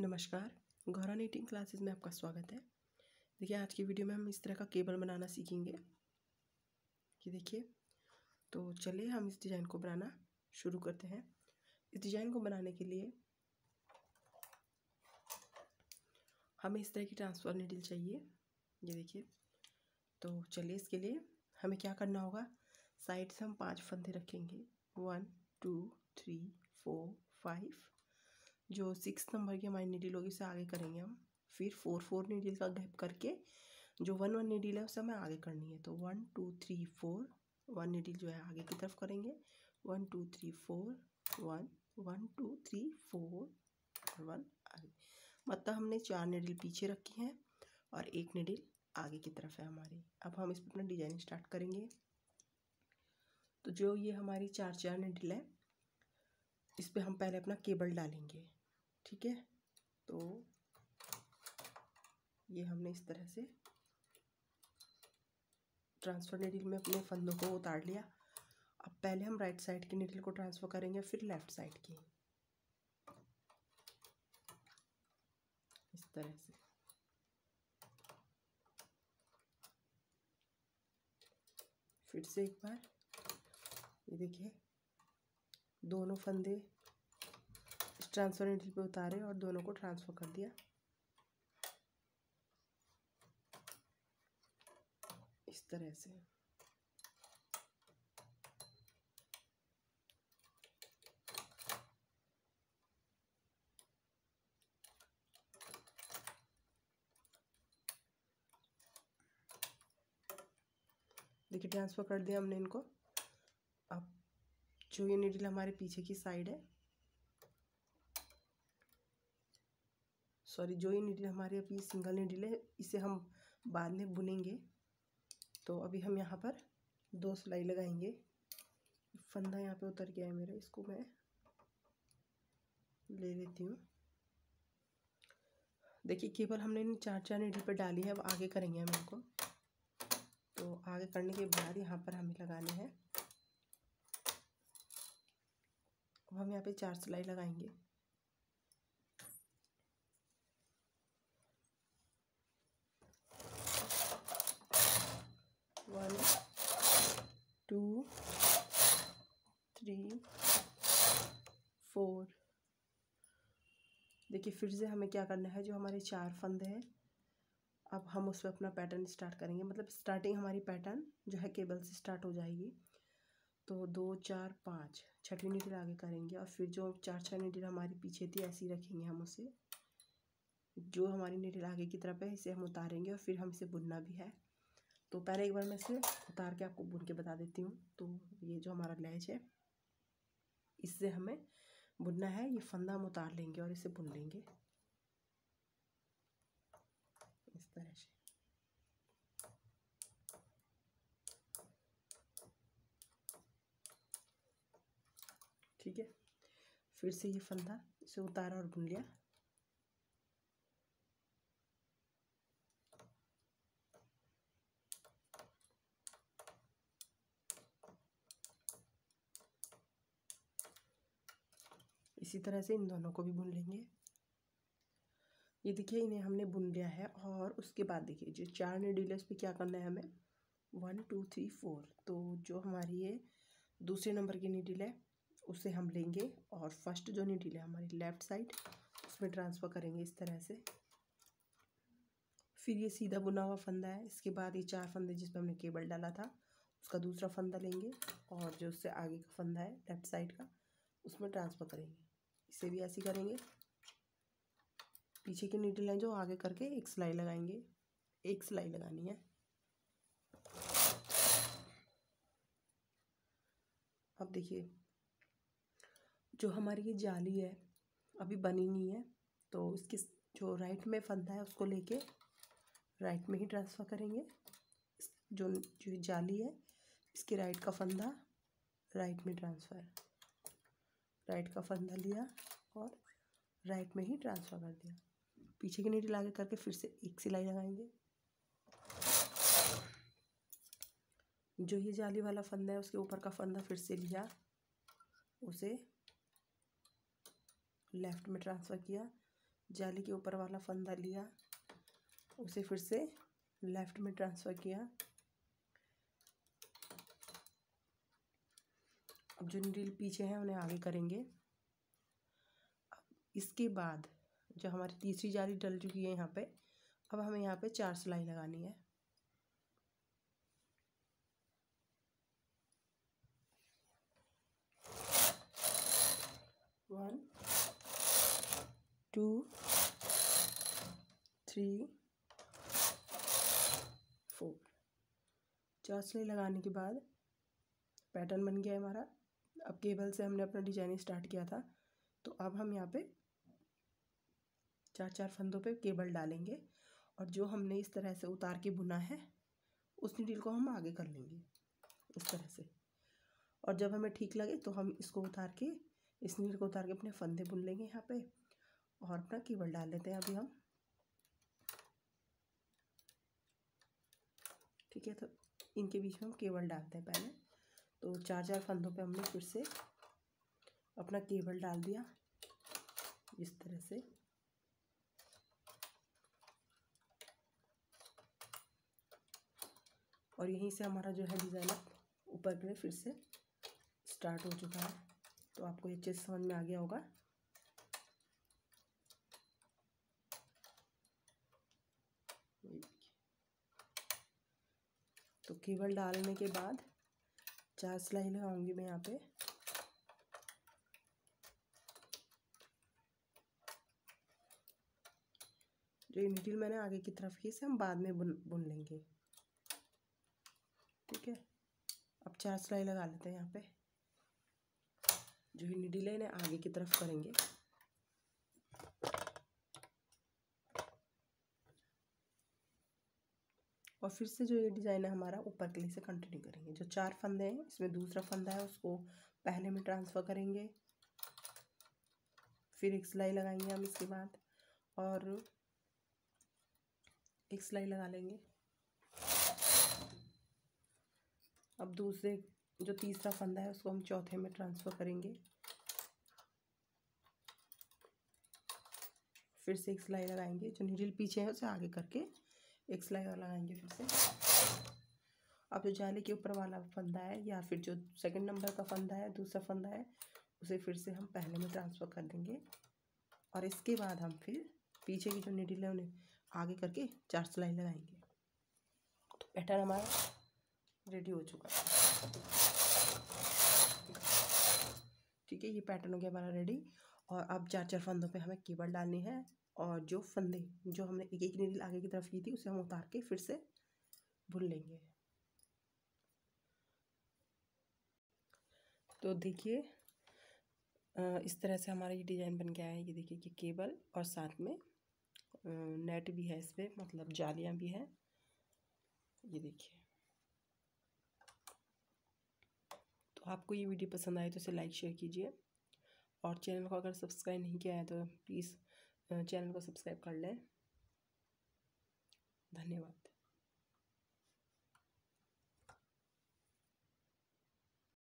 नमस्कार Gaura knitting classes में आपका स्वागत है। देखिए, आज की वीडियो में हम इस तरह का केबल बनाना सीखेंगे। कि देखिए तो चलिए हम इस डिज़ाइन को बनाना शुरू करते हैं। इस डिज़ाइन को बनाने के लिए हमें इस तरह की ट्रांसफ़र नीडल चाहिए। ये देखिए तो चलिए इसके लिए हमें क्या करना होगा? साइड से हम पाँच फंदे रखेंगे। One two three four five जो सिक्स नंबर की हमारी नीडल होगी, उसे आगे करेंगे हम। फिर फोर फोर नीडल का गैप करके जो वन वन नीडल है, उसे हमें आगे करनी है। तो one two three four one needle जो है, आगे की तरफ़ करेंगे। One two three four one one two three four one आगे। मतलब हमने चार नीडल पीछे रखी हैं और एक नीडल आगे की तरफ़ है हमारी। अब हम इस पर अपना डिज़ाइन स्टार्ट करेंगे। तो जो ये हमारी चार चार नीडल है, इस पर हम पहले अपना केबल डालेंगे। ठीक है? तो ये हमने इस तरह से ट्रांसफ़र नीडल में अपने फंदों को उतार लिया। अब पहले हम राइट साइड की नीडल को ट्रांसफ़र करेंगे, फिर लेफ़्ट साइड की। इस तरह से। फिर से एक बार। ये देखिए, दोनों फंदे ट्रांसफ़र नीडल पे उतारे और दोनों को ट्रांसफ़र कर दिया। इस तरह से। देखिए, ट्रांसफ़र कर दिया हमने इनको। अब जो ये नीडल हमारे पीछे की साइड है सॉरी, जो ही नीडल, हमारे अभी सिंगल नीडल है इसे हम बाद में बुनेंगे। तो अभी हम यहाँ पर दो सिलाई लगाएँगे। फंदा यहाँ पे उतर गया है मेरा, इसको मैं ले लेती हूँ। देखिए, केवल हमने इन चार चार नीडल पर डाली है, अब आगे करेंगे हम इनको। तो आगे करने के बाद यहाँ पर हमें लगाने हैं। अब हम यहाँ पे चार सिलाई लगाएँगे वन टू थ्री फोर देखिए, फिर से हमें क्या करना है? जो हमारे चार फंदे हैं, अब हम उस पर अपना पैटर्न स्टार्ट करेंगे। मतलब स्टार्टिंग हमारी पैटर्न जो है केबल से स्टार्ट हो जाएगी। तो दो, चार, पाँच छठी नीडल आगे करेंगे और फिर जो चार छः नीडल हमारी पीछे थी, ऐसी रखेंगे हम उसे। जो हमारी नीडल आगे की तरफ़ है, इसे हम उतारेंगे और फिर हम इसे बुनना भी है। तो पहले एक बार मैं इसे उतार के आपको बुन के बता देती हूँ। तो ये जो हमारा लैच है, इससे हमें बुनना है, ये फंदा हम उतार लेंगे और इसे बुन लेंगे। इस तरह से। ठीक है? फिर से ये फंदा इसे उतारा और बुन लिया। इसी तरह से इन दोनों को भी बुन लेंगे। ये देखिए, इन्हें हमने बुन लिया है और उसके बाद देखिए, जो चार नीडल उस पर क्या करना है हमें? वन टू थ्री फोर तो जो हमारी ये दूसरे नंबर की नीडल है, उसे हम लेंगे और फ़र्स्ट जो नीडल है हमारी लेफ़्ट साइड उसमें ट्रांसफ़र करेंगे इस तरह से। फिर ये सीधा बुना हुआ फंदा है। इसके बाद ये चार फंदे जिस पर हमने केबल डाला था, उसका दूसरा फंदा लेंगे और जो उससे आगे का फंदा है लेफ़्ट साइड का, उसमें ट्रांसफ़र करेंगे। इसे भी ऐसे करेंगे। पीछे की नीडल है जो, आगे करके एक सिलाई लगाएँगे। एक सिलाई लगानी है। अब देखिए, जो हमारी ये जाली है, अभी बनी नहीं है तो इसकी जो राइट में फंदा है, उसको लेके राइट में ही ट्रांसफ़र करेंगे। जो जो जाली है, इसकी राइट का फंदा राइट में ट्रांसफ़र राइट का फंदा लिया और राइट में ही ट्रांसफ़र कर दिया। पीछे की नीडल आगे करके फिर से एक सिलाई लगाएँगे। जो ये जाली वाला फंदा है, उसके ऊपर का फंदा फिर से लिया। उसे लेफ़्ट में ट्रांसफ़र किया। जाली के ऊपर वाला फंदा लिया। उसे फिर से लेफ़्ट में ट्रांसफ़र किया। अब जो नीडल पीछे हैं, उन्हें आगे करेंगे। इसके बाद जो हमारी तीसरी जाली डल चुकी है यहाँ पे, अब हमें यहाँ पे चार सिलाई लगानी है। वन टू थ्री फोर चार सिलाई लगाने के बाद पैटर्न बन गया है हमारा। अब केबल से हमने अपना डिज़ाइन स्टार्ट किया था तो अब हम यहाँ पे चार चार फंदों पे केबल डालेंगे और जो हमने इस तरह से उतार के बुना है, उस नीडल को हम आगे कर लेंगे इस तरह से। और जब हमें ठीक लगे तो हम इसको उतार के, इस नीडल को उतार के अपने फंदे बुन लेंगे यहाँ पे और अपना केबल डाल लेते हैं अभी हम। ठीक है तो इनके बीच में हम केबल डालते हैं पहले। तो चार चार फंदों पे हमने फिर से अपना केबल डाल दिया, इस तरह से। और यहीं से हमारा जो है डिज़ाइन ऊपर के लिए फिर से स्टार्ट हो चुका है। तो आपको ये से समझ में आ गया होगा। तो केबल डालने के बाद चार सिलाई लगाऊँगी मैं यहाँ पे। जो नीडल मैंने आगे की तरफ़ की, इसे हम बाद में बुन बुन लेंगे। ठीक है? अब चार सिलाई लगा लेते हैं यहाँ पे। जो ही नीडल है इन्हें आगे की तरफ़ करेंगे। और फिर से जो ये डिज़ाइन है हमारा ऊपर के लिए से कंटिन्यू करेंगे। जो चार फंदे हैं, इसमें दूसरा फंदा है, उसको पहले में ट्रांसफ़र करेंगे। फिर एक सिलाई लगाएँगे हम इसके बाद और एक सिलाई लगा लेंगे। अब दूसरे जो तीसरा फंदा है, उसको हम चौथे में ट्रांसफ़र करेंगे। फिर से एक सिलाई लगाएँगे, जो नीडल पीछे है, उसे आगे करके एक सिलाई और लगाएँगे फिर से। अब जो जाले के ऊपर वाला फंदा है या फिर जो सेकंड नंबर का फंदा है, दूसरा फंदा है, उसे फिर से हम पहले में ट्रांसफ़र कर देंगे। और इसके बाद हम फिर पीछे की जो नीडल है, उन्हें आगे करके चार सिलाई लगाएँगे। तो पैटर्न हमारा रेडी हो चुका है। ठीक है, ये पैटर्न हो गया हमारा रेडी और अब चार चार फंदों पे हमें केबल डालनी है। और जो फंदे, जो हमने एक एक नीडल आगे की तरफ़ की थी, उसे हम उतार के फिर से बुन लेंगे। तो देखिए इस तरह से हमारा ये डिज़ाइन बन गया है। ये देखिए कि केबल और साथ में नेट भी है इस पर मतलब जालियाँ भी हैं। ये देखिए। तो आपको ये वीडियो पसंद आए तो इसे लाइक, शेयर कीजिए। और चैनल को अगर सब्सक्राइब नहीं किया है तो प्लीज़ चैनल को सब्सक्राइब कर लें। धन्यवाद।